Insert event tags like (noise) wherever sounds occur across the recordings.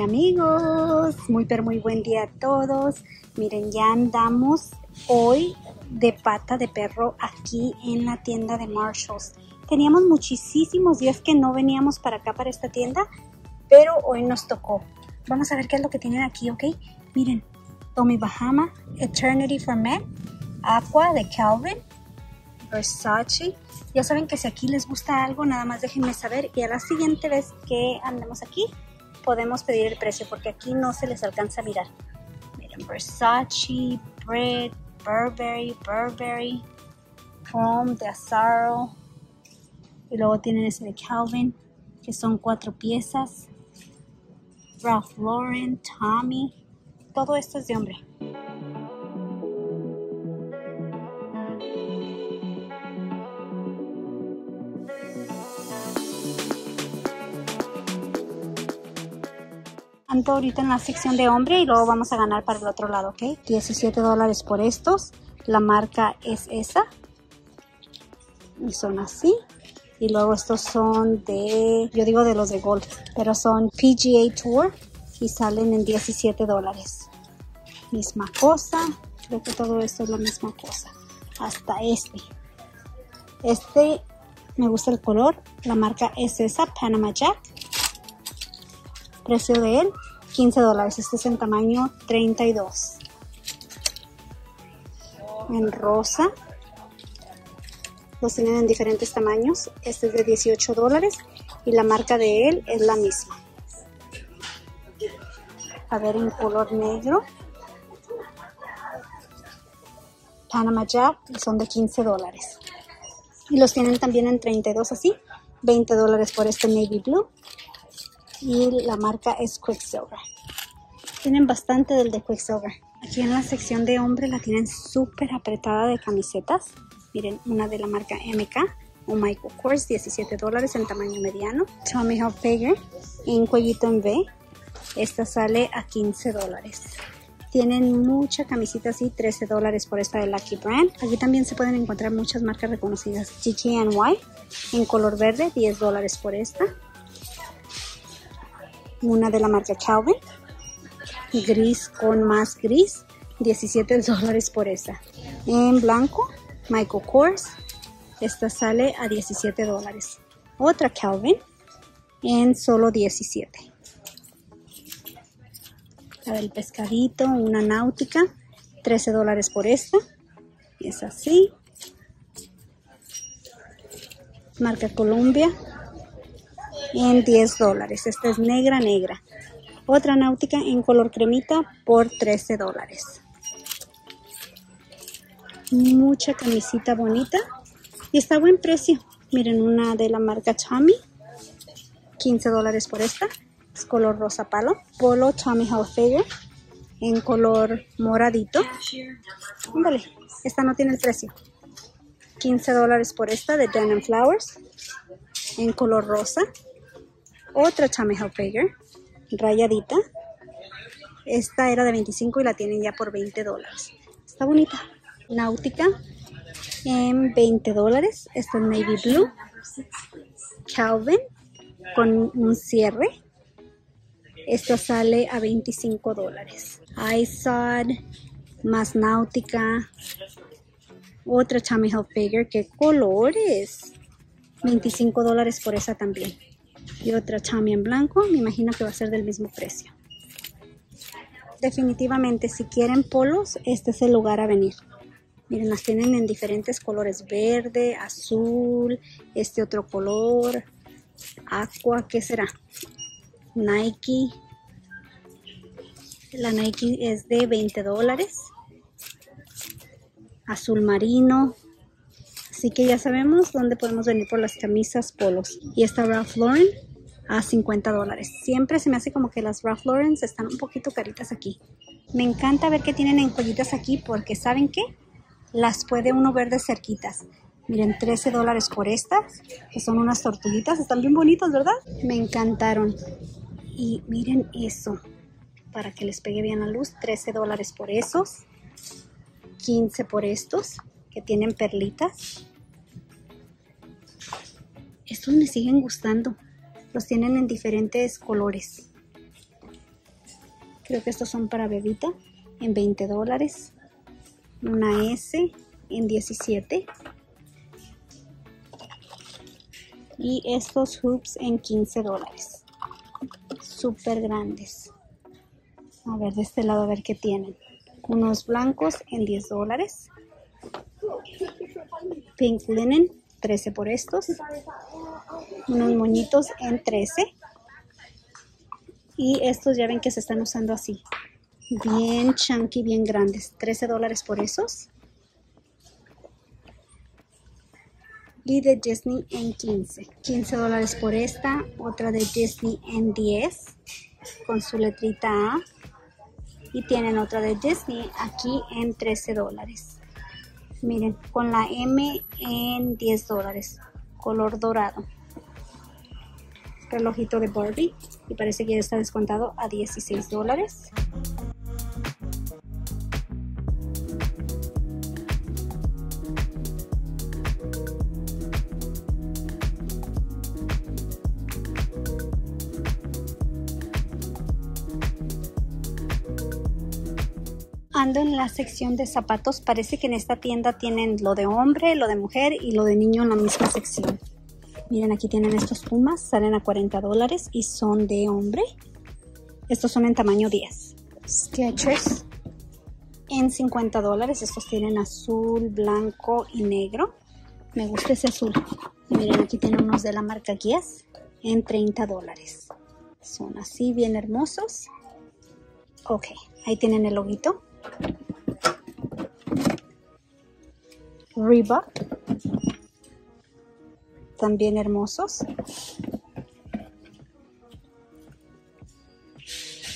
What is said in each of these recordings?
Amigos, muy pero muy buen día a todos. Miren, ya andamos hoy de pata de perro aquí en la tienda de Marshalls. Teníamos muchísimos días que no veníamos para acá, para esta tienda, pero hoy nos tocó. Vamos a ver qué es lo que tienen aquí, ¿ok? Miren, Tommy Bahama, Eternity for Men, Aqua de Calvin, Versace. Ya saben que si aquí les gusta algo, nada más déjenme saber y a la siguiente vez que andemos aquí, podemos pedir el precio porque aquí no se les alcanza a mirar. Miren, Versace, Bread, Burberry, Burberry, Chrome de. Y luego tienen ese de Calvin, que son cuatro piezas. Ralph Lauren, Tommy. Todo esto es de hombre. Ahorita en la sección de hombre y luego vamos a ganar para el otro lado, ¿ok? 17 dólares por estos. La marca es esa. Y son así. Y luego estos son de, yo digo de los de golf, pero son PGA Tour y salen en 17 dólares. Misma cosa. Creo que todo esto es la misma cosa. Hasta este. Este me gusta el color. La marca es esa, Panama Jack precio de él 15 dólares este es en tamaño 32 en rosa los tienen en diferentes tamaños este es de 18 dólares y la marca de él es la misma. A ver en color negro. Panama Jack son de 15 dólares. Y los tienen también en 32 así 20 dólares por este navy blue y la marca es Quicksilver. Tienen bastante del de Quicksilver. Aquí en la sección de hombre la tienen súper apretada de camisetas. Miren, una de la marca MK o Michael Kors, 17 dólares en tamaño mediano. Tommy Hilfiger en cuellito en V. Esta sale a 15 dólares. Tienen mucha camisita así, 13 dólares por esta de Lucky Brand. Aquí también se pueden encontrar muchas marcas reconocidas. GKNY en color verde, 10 dólares por esta una de la marca Calvin, gris con más gris, 17 dólares por esa. En blanco, Michael Kors, esta sale a 17 dólares. Otra Calvin en solo 17. La del pescadito, una náutica, 13 dólares por esta. Es así. Marca Columbia, en 10 dólares. Esta es negra, negra. Otra náutica en color cremita por 13 dólares. Mucha camisita bonita. Y está a buen precio. Miren, una de la marca Tommy. 15 dólares por esta. Es color rosa palo. Polo Tommy Hilfiger. En color moradito. Ándale, esta no tiene el precio. 15 dólares por esta de Denim Flowers. En color rosa otra Tommy Hilfiger rayadita. Esta era de 25 y la tienen ya por 20 dólares. Está bonita. Náutica en 20 dólares. Esta es Navy Blue. Calvin con un cierre. Esta sale a 25 dólares. ISOD más náutica. Otra Tommy Hilfiger. ¿Qué colores? 25 dólares por esa también y otra chami en blanco, me imagino que va a ser del mismo precio. Definitivamente, si quieren polos, este es el lugar a venir. Miren, las tienen en diferentes colores, verde, azul, este otro color, aqua, ¿qué será? Nike. La Nike es de 20 dólares. Azul marino, Así que ya sabemos dónde podemos venir por las camisas polos. Y esta Ralph Lauren a 50 dólares. Siempre se me hace como que las Ralph Lauren están un poquito caritas aquí. Me encanta ver que tienen encollitas aquí porque ¿saben qué? Las puede uno ver de cerquitas. Miren, 13 dólares por estas, que son unas tortuguitas. Están bien bonitas, ¿verdad? Me encantaron. Y miren eso, para que les pegue bien la luz. 13 dólares por esos. 15 por estos, que tienen perlitas. Estos me siguen gustando. Los tienen en diferentes colores. Creo que estos son para bebita en 20 dólares. Una S en 17. Y estos hoops en 15 dólares. Súper grandes. A ver de este lado a ver qué tienen. Unos blancos en 10 dólares. Pink linen 13 por estos. Unos moñitos en 13. Y estos ya ven que se están usando así. Bien chunky, bien grandes. 13 dólares por esos. Y de Disney en 15. 15 dólares por esta. Otra de Disney en 10. Con su letrita A. Y tienen otra de Disney aquí en 13 dólares. Miren, con la M en 10 dólares. Color dorado. Relojito de Barbie. Y parece que ya está descontado a 16 dólares. En la sección de zapatos. Parece que en esta tienda tienen lo de hombre, lo de mujer y lo de niño en la misma sección. Miren, aquí tienen estos pumas. Salen a 40 dólares y son de hombre. Estos son en tamaño 10. Sketchers en 50 dólares. Estos tienen azul, blanco y negro. Me gusta ese azul. miren, aquí tienen unos de la marca Guías en 30 dólares. Son así bien hermosos. Ok, ahí tienen el loguito. Reebok. También hermosos.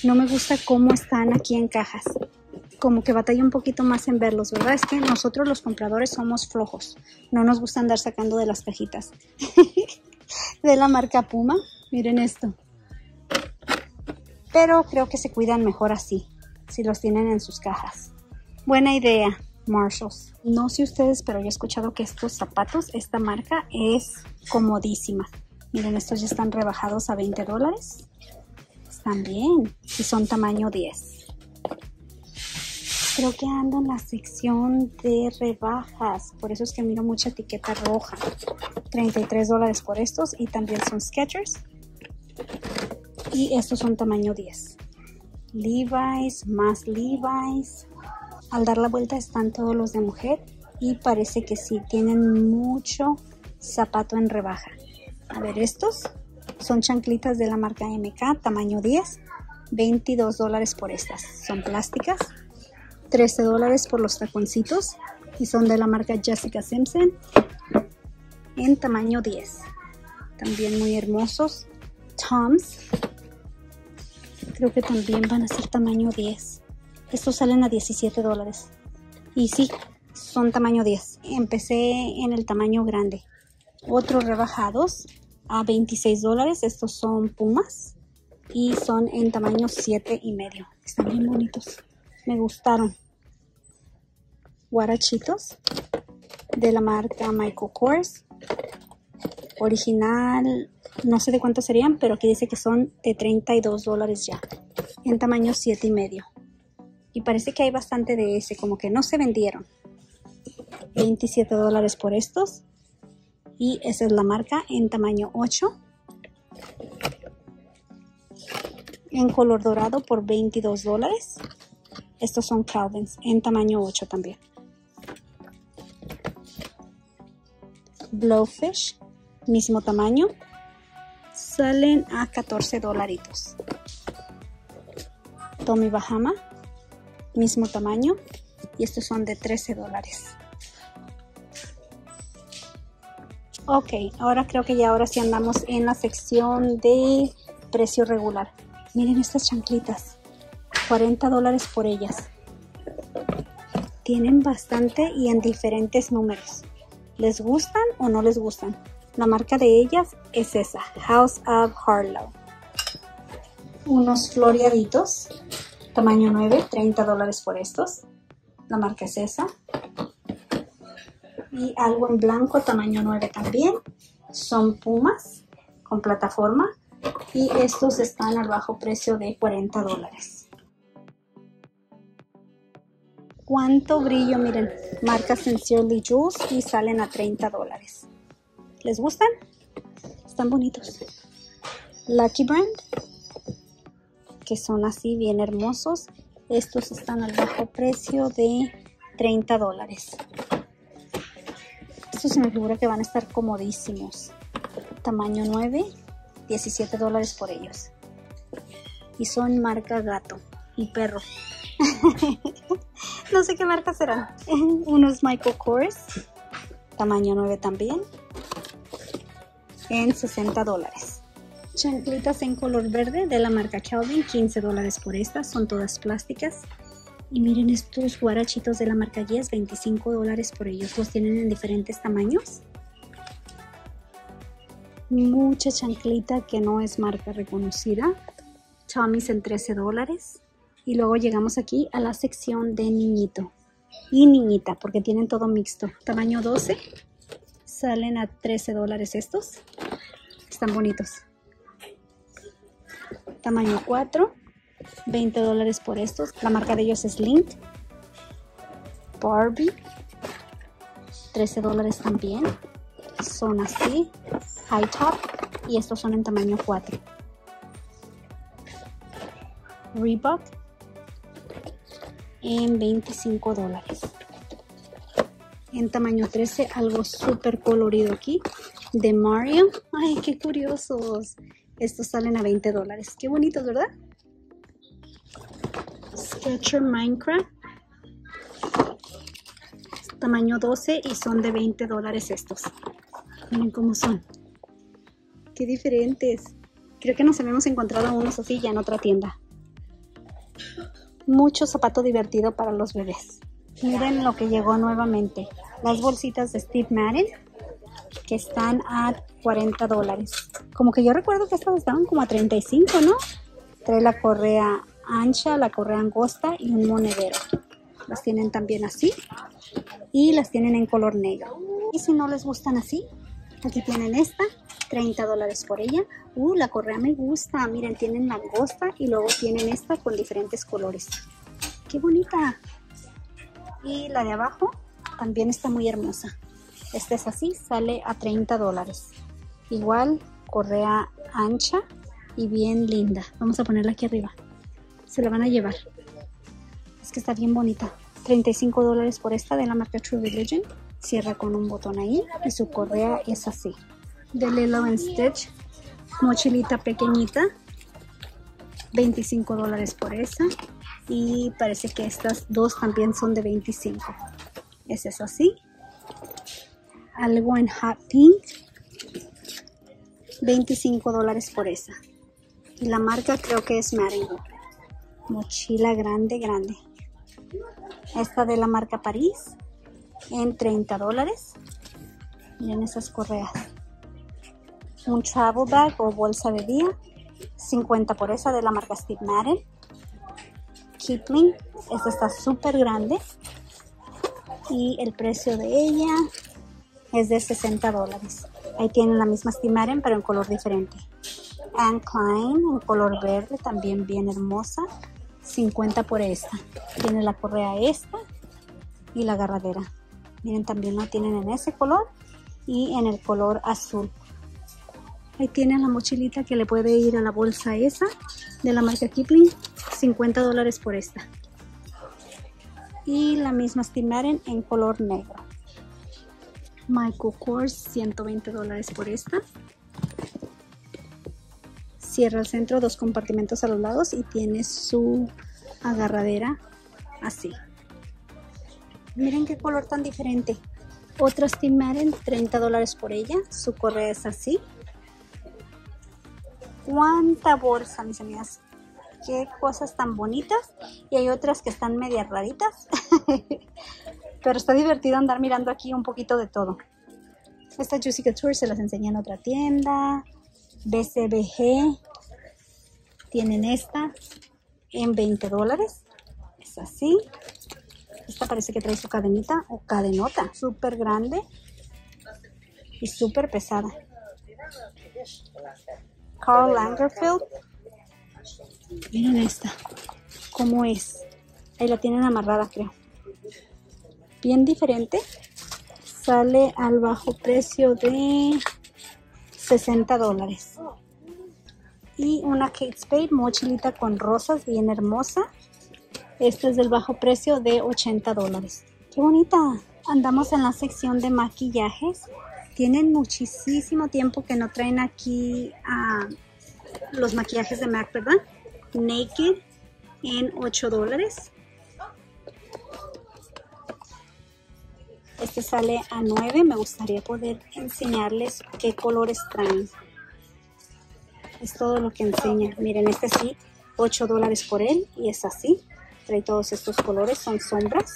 No me gusta cómo están aquí en cajas. Como que batalla un poquito más en verlos, ¿verdad? Es que nosotros los compradores somos flojos. No nos gusta andar sacando de las cajitas. (laughs) de la marca Puma. Miren esto. Pero creo que se cuidan mejor así si los tienen en sus cajas. Buena idea, Marshalls. No sé ustedes, pero yo he escuchado que estos zapatos, esta marca es comodísima. Miren, estos ya están rebajados a 20 dólares. Están bien. Y son tamaño 10. Creo que ando en la sección de rebajas. Por eso es que miro mucha etiqueta roja. 33 dólares por estos. Y también son Skechers. Y estos son tamaño 10. Levi's, más Levi's. Al dar la vuelta están todos los de mujer y parece que sí, tienen mucho zapato en rebaja. A ver, estos son chanclitas de la marca MK, tamaño 10, 22 dólares por estas. Son plásticas, 13 dólares por los taconcitos y son de la marca Jessica Simpson en tamaño 10. También muy hermosos. Toms, creo que también van a ser tamaño 10. Estos salen a 17 dólares. Y sí, son tamaño 10. Empecé en el tamaño grande. Otros rebajados a 26 dólares. Estos son pumas. Y son en tamaño 7 y medio. Están bien bonitos. Me gustaron. Guarachitos de la marca Michael Kors. Original no sé de cuántos serían, pero aquí dice que son de 32 dólares ya. En tamaño 7 y medio. Y parece que hay bastante de ese, como que no se vendieron. 27 dólares por estos. Y esa es la marca en tamaño 8. En color dorado por 22 dólares. Estos son Calvins en tamaño 8 también. Blowfish, mismo tamaño, salen a 14 dolaritos. Tommy Bahama, mismo tamaño, y estos son de 13 dólares. Ok, ahora creo que ya ahora sí andamos en la sección de precio regular. Miren estas chanclitas, 40 dólares por ellas. Tienen bastante y en diferentes números. ¿Les gustan o no les gustan? La marca de ellas es esa, House of Harlow. Unos floreaditos, tamaño 9, 30 dólares por estos. La marca es esa. Y algo en blanco, tamaño 9 también. Son pumas con plataforma. Y estos están al bajo precio de 40 dólares. cuánto brillo, miren. Marca Sincerely Juice y salen a 30 dólares. ¿Les gustan? Están bonitos. Lucky Brand, que son así bien hermosos. Estos están al bajo precio de 30 dólares. Estos se me figura que van a estar comodísimos. Tamaño 9, 17 dólares por ellos. Y son marca gato y perro. (laughs) no sé qué marca serán. (laughs) Unos Michael Kors, tamaño 9 también, en 60 dólares. Chanclitas en color verde de la marca Calvin, 15 dólares por estas, son todas plásticas. Y miren estos guarachitos de la marca Yes, 25 dólares por ellos. Los tienen en diferentes tamaños. Mucha chanclita que no es marca reconocida. Tommy's en 13 dólares. Y luego llegamos aquí a la sección de niñito y niñita, porque tienen todo mixto. Tamaño 12. Salen a 13 dólares estos. Están bonitos. Tamaño 4. 20 dólares por estos. La marca de ellos es Link. Barbie. 13 dólares también. Son así. High top. Y estos son en tamaño 4. Reebok. En 25 dólares. En tamaño 13. Algo súper colorido aquí. De Mario. Ay, qué curiosos. Estos salen a 20 dólares. Qué bonitos, ¿verdad? Sketcher Minecraft. Tamaño 12 y son de 20 dólares estos. Miren cómo son. Qué diferentes. Creo que nos habíamos encontrado unos así ya en otra tienda. Mucho zapato divertido para los bebés. Miren lo que llegó nuevamente. Las bolsitas de Steve Madden que están a 40 dólares. Como que yo recuerdo que estas estaban como a 35, ¿no? Trae la correa ancha, la correa angosta y un monedero. Las tienen también así y las tienen en color negro. Y si no les gustan así, aquí tienen esta, 30 dólares por ella. Uh, la correa me gusta. Miren, tienen la angosta y luego tienen esta con diferentes colores. ¡Qué bonita! Y la de abajo también está muy hermosa. Esta es así, sale a 30 dólares. Igual, correa ancha y bien linda. Vamos a ponerla aquí arriba se la van a llevar. Es que está bien bonita. 35 dólares por esta de la marca True Religion. Cierra con un botón ahí y su correa es así. De Lilo Stitch. Mochilita pequeñita. 25 dólares por esa. Y parece que estas dos también son de 25. Es eso así. Algo en hot pink. 25 dólares por esa. Y la marca creo que es Marigold mochila grande, grande. Esta de la marca París en 30 dólares. Miren esas correas. Un travel bag o bolsa de día, 50 por esa de la marca Steve Madden. Kipling, esta está súper grande. Y el precio de ella es de 60 dólares. Ahí tienen la misma Steve Madden, pero en color diferente. Anne Klein en color verde, también bien hermosa. 50 por esta. Tiene la correa esta y la agarradera. Miren, también la tienen en ese color y en el color azul. Ahí tienen la mochilita que le puede ir a la bolsa esa de la marca Kipling. 50 dólares por esta. Y la misma Steve en color negro. Michael Kors 120 dólares por esta. Cierra el centro, dos compartimentos a los lados y tiene su agarradera así. Miren qué color tan diferente. Otra Steam Madden, 30 dólares por ella. Su correa es así. ¡Cuánta bolsa, mis amigas! ¡Qué cosas tan bonitas! Y hay otras que están medias raritas. (laughs) Pero está divertido andar mirando aquí un poquito de todo. Esta Juicy Couture se las enseñé en otra tienda. BCBG. Tienen esta en 20 dólares. Es así. Esta parece que trae su cadenita o cadenota. Súper grande y súper pesada. Carl Langerfield. Miren esta. ¿Cómo es? Ahí la tienen amarrada, creo. bien diferente. Sale al bajo precio de 60 dólares. Y una Kate Spade mochilita con rosas bien hermosa. Este es del bajo precio de 80 dólares. ¡Qué bonita! Andamos en la sección de maquillajes. Tienen muchísimo tiempo que no traen aquí ah, los maquillajes de MAC, ¿verdad? Naked en 8 dólares. Este sale a 9. Me gustaría poder enseñarles qué colores traen. Es todo lo que enseña. Miren, este sí, 8 dólares por él. Y es así. Trae todos estos colores. Son sombras.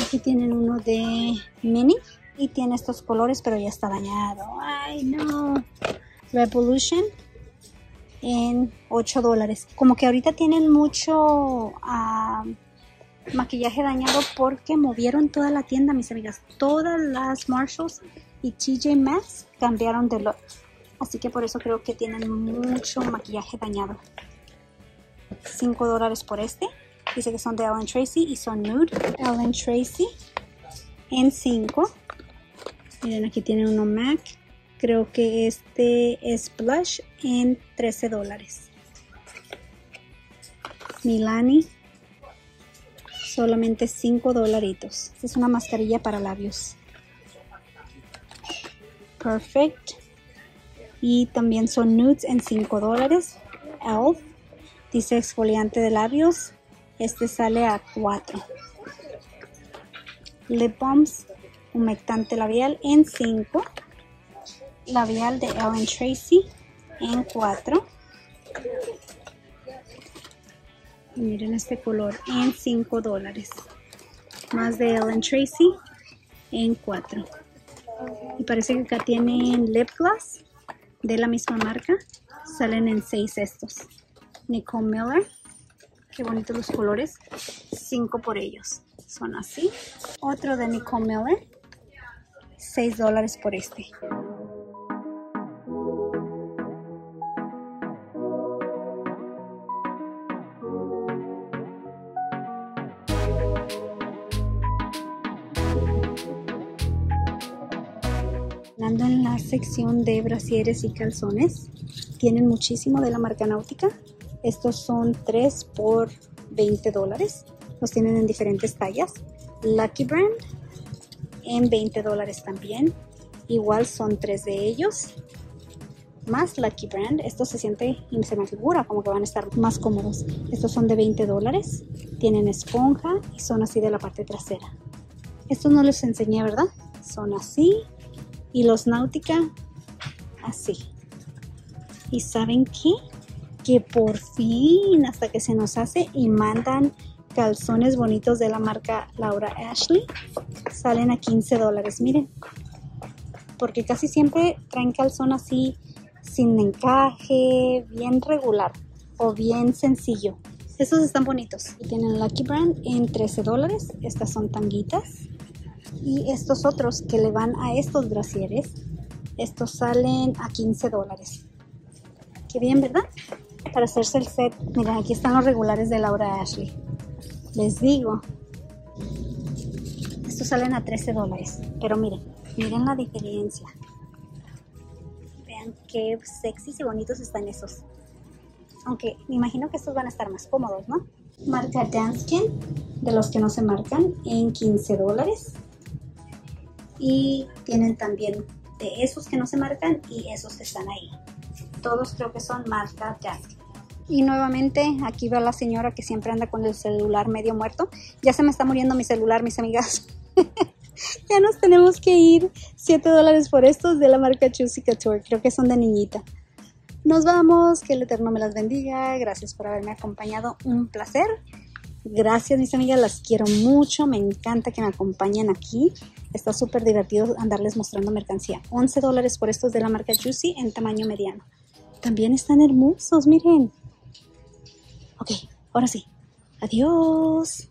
Aquí tienen uno de mini. Y tiene estos colores, pero ya está dañado. ¡Ay, no! Revolution en 8 dólares. Como que ahorita tienen mucho... Ah, maquillaje dañado porque movieron toda la tienda, mis amigas. Todas las Marshalls y TJ Maxx cambiaron de look. Así que por eso creo que tienen mucho maquillaje dañado. 5 dólares por este. Dice que son de Ellen Tracy y son nude. Ellen Tracy en 5. Miren, aquí tienen uno MAC. Creo que este es blush en 13 dólares. Milani solamente 5 dolaritos. es una mascarilla para labios. Perfect. Y también son nudes en 5 dólares. Elf. Dice exfoliante de labios. Este sale a 4. Lip balms. Humectante labial en 5. Labial de Ellen Tracy en 4 miren este color en 5 dólares. Más de Ellen Tracy en 4. Y parece que acá tienen lip gloss de la misma marca. Salen en 6 estos. Nicole Miller. Qué bonitos los colores. 5 por ellos. Son así. Otro de Nicole Miller. 6 dólares por este. Sección de brasieres y calzones. Tienen muchísimo de la marca náutica. Estos son 3 por 20 dólares. Los tienen en diferentes tallas. Lucky Brand en 20 dólares también. Igual son 3 de ellos. Más Lucky Brand. Esto se siente y se me figura como que van a estar más cómodos. Estos son de 20 dólares. Tienen esponja y son así de la parte trasera. Estos no les enseñé, ¿verdad? Son así y los Náutica así. ¿Y saben qué? Que por fin, hasta que se nos hace y mandan calzones bonitos de la marca Laura Ashley, salen a 15 dólares, miren. Porque casi siempre traen calzón así, sin encaje, bien regular o bien sencillo. Estos están bonitos. Y tienen Lucky Brand en 13 dólares. Estas son tanguitas y estos otros que le van a estos brasieres, estos salen a 15 dólares. Qué bien, ¿verdad? Para hacerse el set, miren, aquí están los regulares de Laura Ashley. Les digo, estos salen a 13 dólares, pero miren, miren la diferencia. Vean qué sexys y bonitos están esos. Aunque me imagino que estos van a estar más cómodos, ¿no? Marca Danskin, de los que no se marcan, en 15 dólares y tienen también de esos que no se marcan y esos que están ahí. Todos creo que son marca Jack. Y nuevamente aquí va la señora que siempre anda con el celular medio muerto. Ya se me está muriendo mi celular, mis amigas. (laughs) ya nos tenemos que ir. 7 dólares por estos de la marca Choosy Couture. Creo que son de niñita. Nos vamos. Que el Eterno me las bendiga. Gracias por haberme acompañado. Un placer. Gracias mis amigas, las quiero mucho, me encanta que me acompañen aquí. Está súper divertido andarles mostrando mercancía. 11 dólares por estos de la marca Juicy en tamaño mediano. También están hermosos, miren. Ok, ahora sí. Adiós.